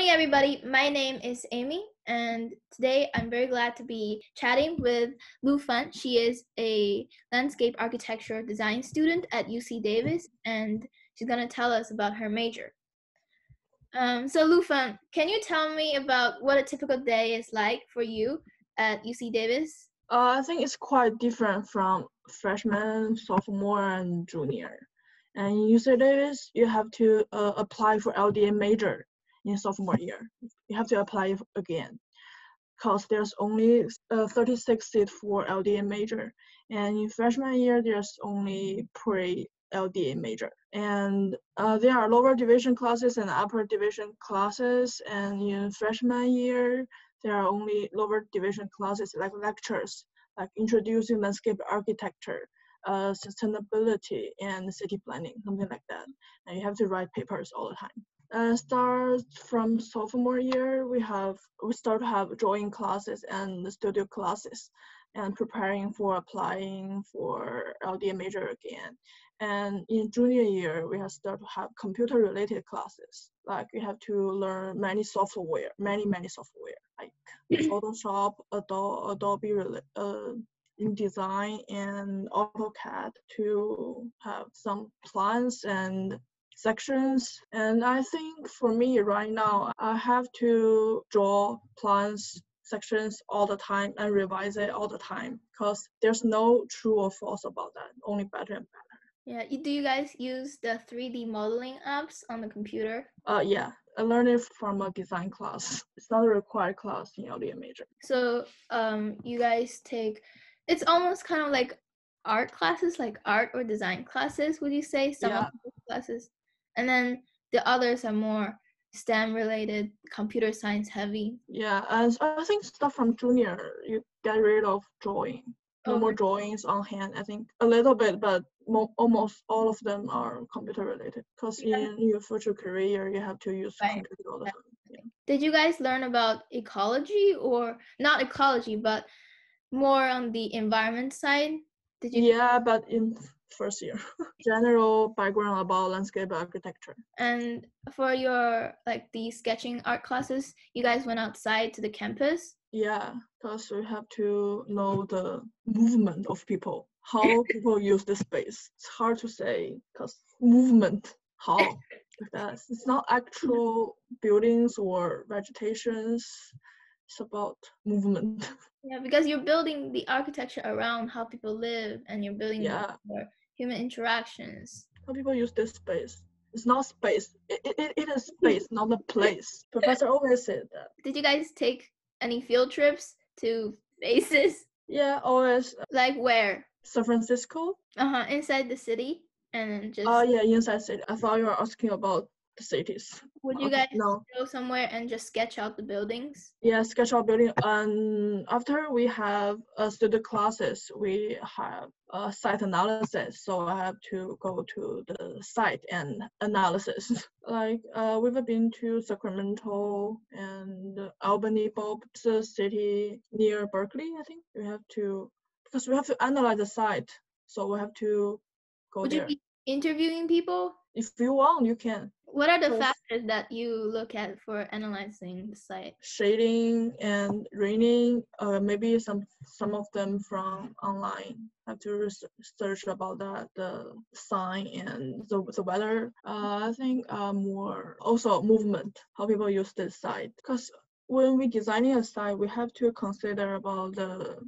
morning, everybody. My name is Amy, and today I'm very glad to be chatting with Lu Fan. She is a landscape architecture design student at UC Davis, and she's going to tell us about her major. Um, so, Lu Fan, can you tell me about what a typical day is like for you at UC Davis? Uh, I think it's quite different from freshman, sophomore, and junior. And UC Davis, you have to uh, apply for LDA major in sophomore year. You have to apply again because there's only uh, 36 seats for LDA major. And in freshman year, there's only pre LDA major. And uh, there are lower division classes and upper division classes. And in freshman year, there are only lower division classes like lectures, like introducing landscape architecture, uh, sustainability, and city planning, something like that. And you have to write papers all the time. Uh, start from sophomore year, we have we start to have drawing classes and studio classes, and preparing for applying for LDA major again. And in junior year, we have start to have computer related classes. Like we have to learn many software, many many software like Photoshop, Adobe, Adobe uh, InDesign, and AutoCAD to have some plans and sections. And I think for me right now, I have to draw plans sections all the time and revise it all the time because there's no true or false about that, only better and better. Yeah, do you guys use the 3D modeling apps on the computer? Uh, yeah, I learned it from a design class. It's not a required class in LDA major. So, um, you guys take, it's almost kind of like art classes, like art or design classes, would you say? Some yeah. classes and then the others are more STEM related, computer science heavy. Yeah, and I think stuff from junior, you get rid of drawing. No okay. more drawings on hand. I think a little bit, but mo- almost all of them are computer related. Because yeah. in your future career, you have to use right. computer all the time. Yeah. Did you guys learn about ecology or not ecology, but more on the environment side? Did you? Yeah, but in first year. General background about landscape architecture. And for your like the sketching art classes, you guys went outside to the campus? Yeah, because we have to know the movement of people, how people use the space. It's hard to say because movement, how that it's not actual buildings or vegetations. It's about movement. Yeah, because you're building the architecture around how people live, and you're building yeah human interactions. How people use this space. It's not space. It, it, it is space, not a place. Professor always said that. Did you guys take any field trips to spaces? Yeah, always. Like where? San Francisco. Uh huh. Inside the city, and then just. Oh uh, yeah, inside city. I thought you were asking about the cities. Would you guys no. go somewhere and just sketch out the buildings? Yeah, sketch out building. And after we have uh, student classes, we have a site analysis. So I have to go to the site and analysis. like uh, we've been to Sacramento and Albany, the city near Berkeley. I think we have to because we have to analyze the site. So we have to go Would there. you be interviewing people? If you want, you can. What are the factors that you look at for analyzing the site? Shading and raining, uh, maybe some some of them from online. I have to research about that, the sign and the, the weather. Uh, I think uh, more also movement, how people use this site. Because when we designing a site, we have to consider about the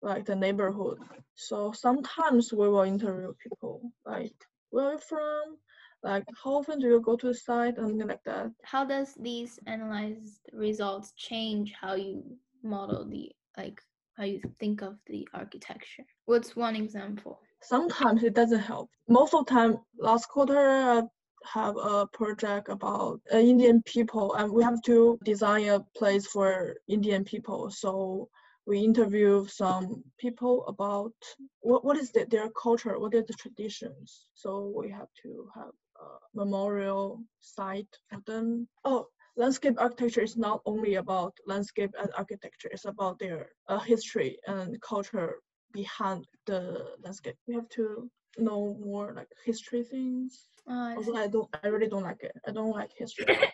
like the neighborhood. So sometimes we will interview people like where you from, like how often do you go to the site and something like that? How does these analyzed results change how you model the like how you think of the architecture? What's one example? Sometimes it doesn't help. Most of the time last quarter I have a project about uh, indian people and we have to design a place for indian people. So we interview some people about what, what is the, their culture, what are the traditions. So we have to have memorial site for them. Oh, landscape architecture is not only about landscape and architecture, it's about their uh, history and culture behind the landscape. We have to know more like history things. Oh, Although I don't, I really don't like it. I don't like history.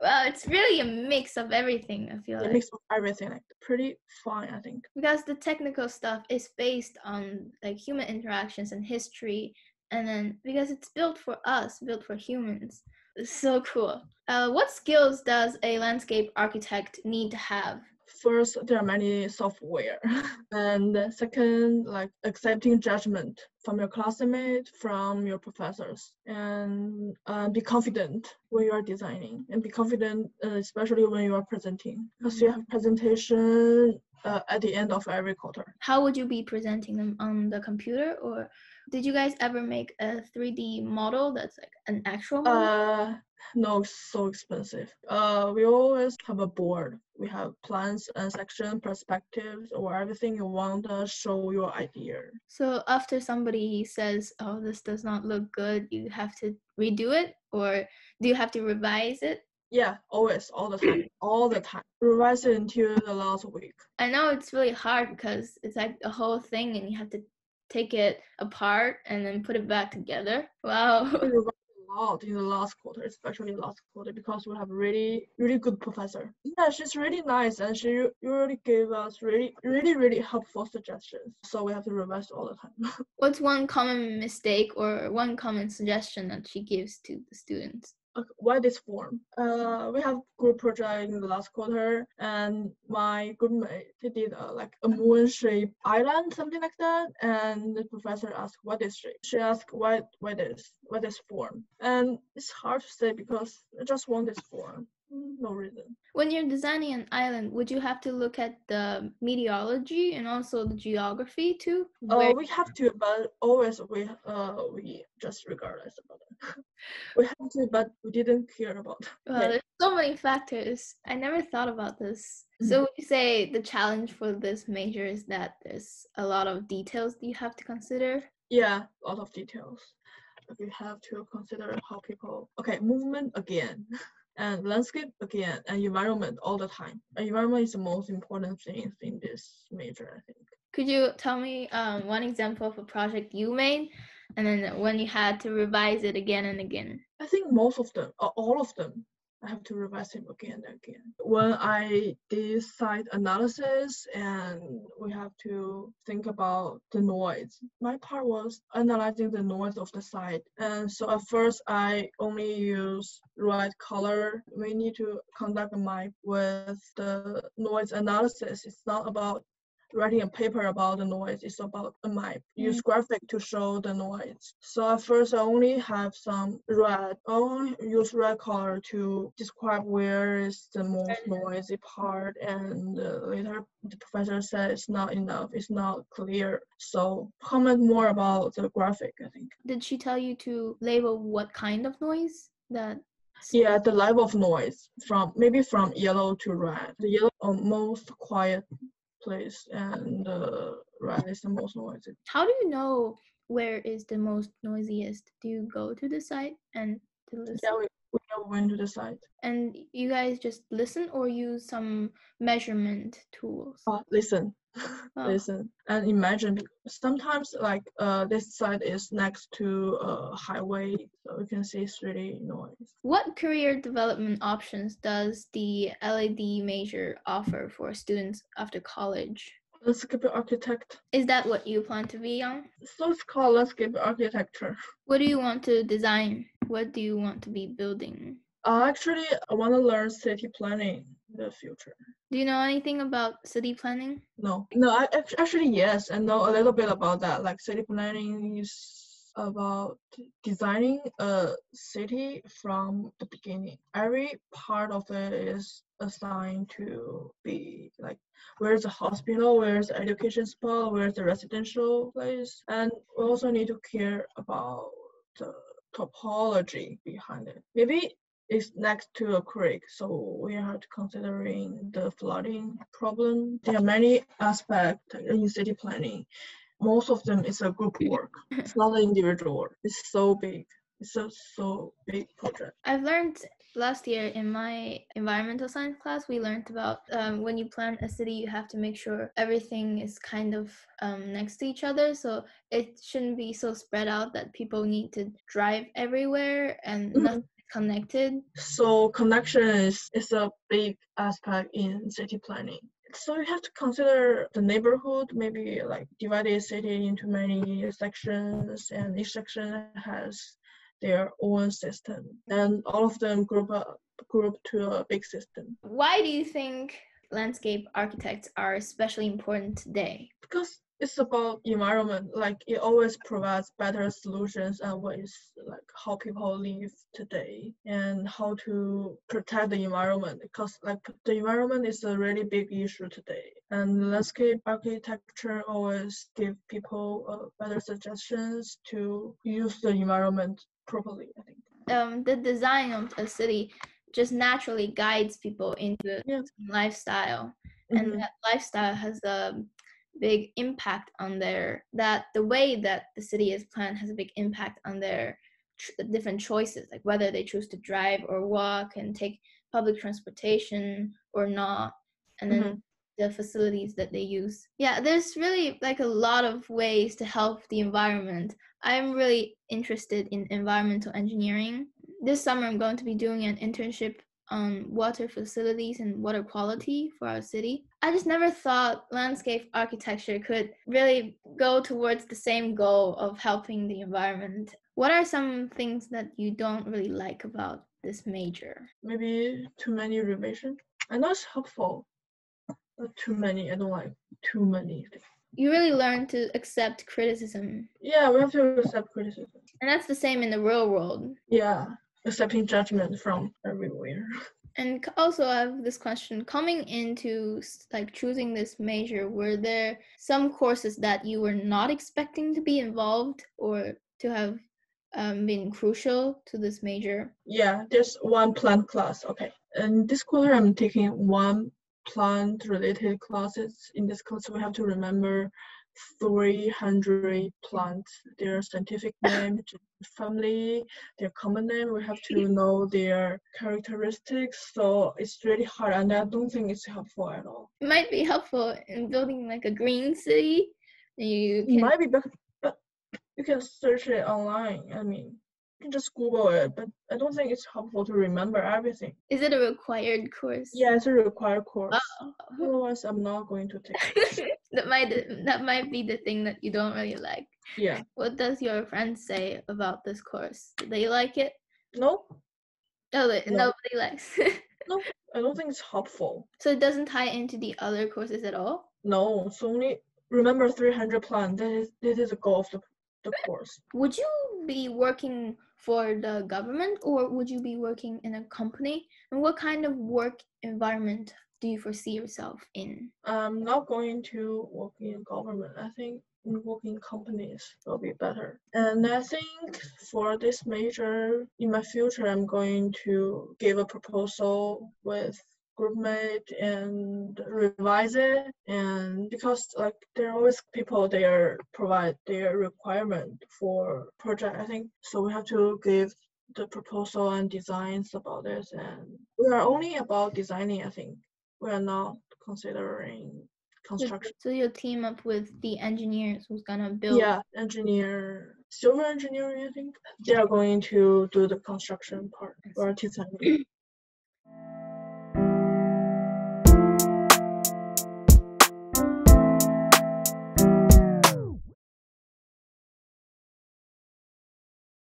Well, it's really a mix of everything. I feel It like mix of everything, like pretty fine, I think. because the technical stuff is based on like human interactions and history, and then because it's built for us, built for humans. It's so cool. Uh, what skills does a landscape architect need to have? First, there are many software, and second, like accepting judgment from your classmates, from your professors, and uh, be confident when you are designing, and be confident, uh, especially when you are presenting, because you have presentation uh, at the end of every quarter. How would you be presenting them on the computer, or did you guys ever make a 3D model that's like an actual model? Uh, no, so expensive. Uh, we always have a board. We have plans and section perspectives or everything you want to show your idea. So after somebody says, "Oh, this does not look good," you have to redo it, or do you have to revise it? Yeah, always, all the time, all the time. Revise it until the last week. I know it's really hard because it's like a whole thing, and you have to take it apart and then put it back together. Wow. We revise a lot in the last quarter, especially in the last quarter, because we have really, really good professor. Yeah, she's really nice, and she really gave us really, really, really helpful suggestions. So we have to revise all the time. What's one common mistake or one common suggestion that she gives to the students? Why this form? Uh, we have group project in the last quarter, and my groupmate he did uh, like a moon-shaped island, something like that. And the professor asked, "What is shape?" She asked, "Why, why this? Why this form?" And it's hard to say because I just want this form. No reason. When you're designing an island, would you have to look at the meteorology and also the geography too? Uh, we have to, but always we uh we just regardless about it. We have to, but we didn't care about. Well, Yeah. there's so many factors. I never thought about this. Mhm. So you say the challenge for this major is that there's a lot of details that you have to consider? Yeah, a lot of details. We have to consider how people, okay, movement again, and landscape again, and environment all the time. Environment is the most important thing in this major, I think. Could you tell me um, one example of a project you made and then when you had to revise it again and again? I think most of them, or all of them, I have to revise them again and again. When I did site analysis and we have to think about the noise, my part was analyzing the noise of the site. And so at first I only use right color. We need to conduct a map with the noise analysis. It's not about writing a paper about the noise. It's about a map. Use graphic to show the noise. So at first I only have some red. I only use red color to describe where is the most noisy part. And uh, later the professor said it's not enough. It's not clear. So comment more about the graphic. I think. Did she tell you to label what kind of noise that? Yeah, the level of noise from maybe from yellow to red. The yellow are most quiet place and the red is the most noisy. How do you know where is the most noisiest? Do you go to the site and to listen? Yeah, we, we know when to decide. And you guys just listen or use some measurement tools? Uh, listen, Oh. listen, and imagine. Sometimes, like uh, this site is next to a highway, so you can see it's really noise. What career development options does the LDA major offer for students after college? Landscape architect. Is that what you plan to be on? So it's called landscape architecture. What do you want to design? What do you want to be building? Uh, actually, I want to learn city planning in the future. Do you know anything about city planning? No, no, I actually yes, I know a little bit about that. Like city planning is about designing a city from the beginning. Every part of it is assigned to be like where's the hospital, where's the education spot, where's the residential place, and we also need to care about the topology behind it. Maybe it's next to a creek, so we are considering the flooding problem. There are many aspects in city planning. Most of them is a group work. It's not an individual work. It's so big. It's a so big project. I've learned last year in my environmental science class, we learned about um, when you plan a city, you have to make sure everything is kind of um, next to each other. So it shouldn't be so spread out that people need to drive everywhere and Mhm. nothing is connected? So connection is, is a big aspect in city planning. So you have to consider the neighborhood, maybe like divided city into many sections, and each section has their own system, and all of them group up group to a big system. Why do you think landscape architects are especially important today? Because it's about environment like it always provides better solutions and ways like how people live today and how to protect the environment because like the environment is a really big issue today and landscape architecture always give people uh, better suggestions to use the environment properly i think um, the design of a city just naturally guides people into yeah. lifestyle Mhm. and that lifestyle has a big impact on their that the way that the city is planned has a big impact on their tr- different choices like whether they choose to drive or walk and take public transportation or not and then Mhm. the facilities that they use yeah there's really like a lot of ways to help the environment i'm really interested in environmental engineering this summer i'm going to be doing an internship on water facilities and water quality for our city. I just never thought landscape architecture could really go towards the same goal of helping the environment. What are some things that you don't really like about this major? maybe too many revision i know it's helpful but too many i don't like too many. You really learn to accept criticism. yeah we have to accept criticism And that's the same in the real world. yeah accepting judgment from everywhere And also, I have this question: coming into like choosing this major, were there some courses that you were not expecting to be involved or to have um, been crucial to this major? Yeah, there's one plant class. Okay. And this quarter, I'm taking one plant related classes. In this class, we have to remember 300 plants, their scientific name, family, their common name. We have to know their characteristics. So it's really hard, and I don't think it's helpful at all. It might be helpful in building like a green city. You It might be, but, but you can search it online. I mean, can just Google it, but I don't think it's helpful to remember everything. Is it a required course? Yeah, it's a required course. Oh. Otherwise, I'm not going to take it. that might that might be the thing that you don't really like. Yeah. What does your friends say about this course? Do they like it? No, Oh, No. nobody likes. No, I don't think it's helpful. so it doesn't tie into the other courses at all. No, so only remember 300 plan. That is, this is the goal of the, the course. Would you be working for the government or would you be working in a company? And what kind of work environment do you foresee yourself in? I'm not going to work in government. I think working companies will be better. And I think for this major, in my future, I'm going to give a proposal with groupmate and revise it and because like there are always people there provide their requirement for project i think. So we have to give the proposal and designs about this and we are only about designing i think. We are not considering construction. So you'll team up with the engineers who's gonna build. yeah engineer civil engineering i think. They are going to do the construction part. Or design